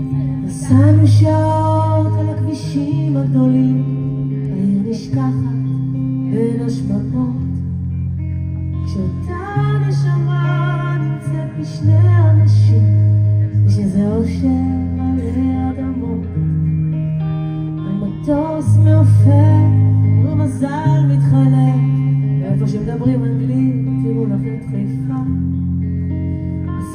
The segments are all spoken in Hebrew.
נסענו שעות על הכבישים הגדולים, העיר נשכחת בין השממות, כשאותה נשמה נמצאת בשני אנשים,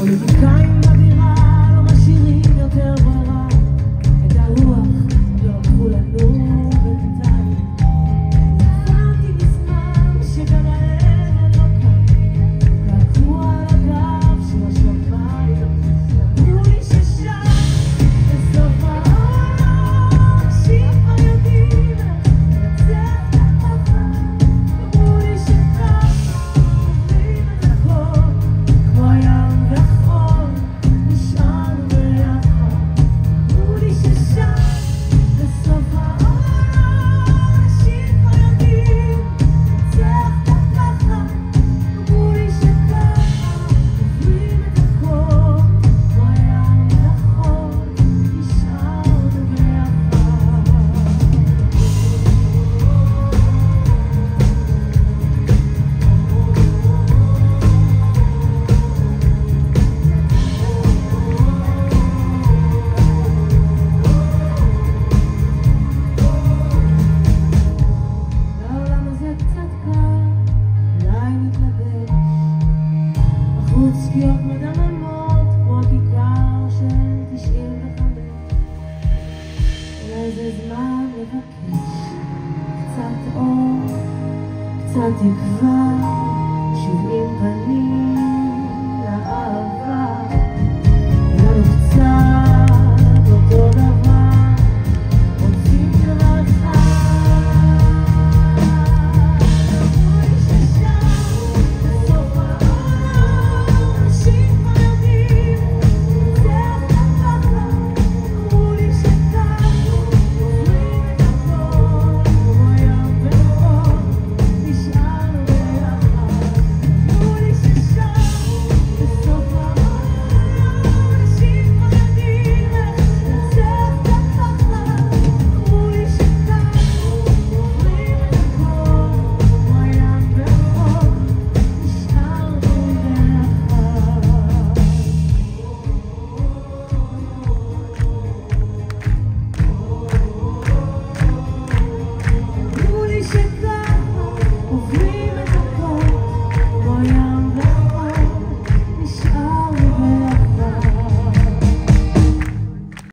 When you שקיעות מדממות כמו הכיכר של תשעים וחמש. אולי זה זמן לבקש קצת אור, קצת תקווה,